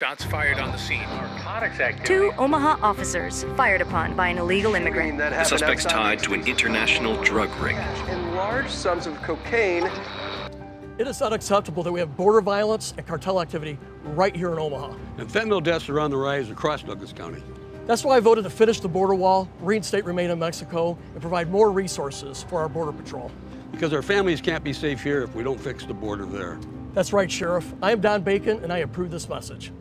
Shots fired on the scene. Two Omaha officers fired upon by an illegal immigrant. The suspect's tied to an international drug ring. And large sums of cocaine. It is unacceptable that we have border violence and cartel activity right here in Omaha. And fentanyl deaths are on the rise across Douglas County. That's why I voted to finish the border wall, reinstate Remain in Mexico, and provide more resources for our Border Patrol. Because our families can't be safe here if we don't fix the border there. That's right, Sheriff. I am Don Bacon, and I approve this message.